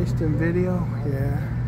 wasting video? Yeah.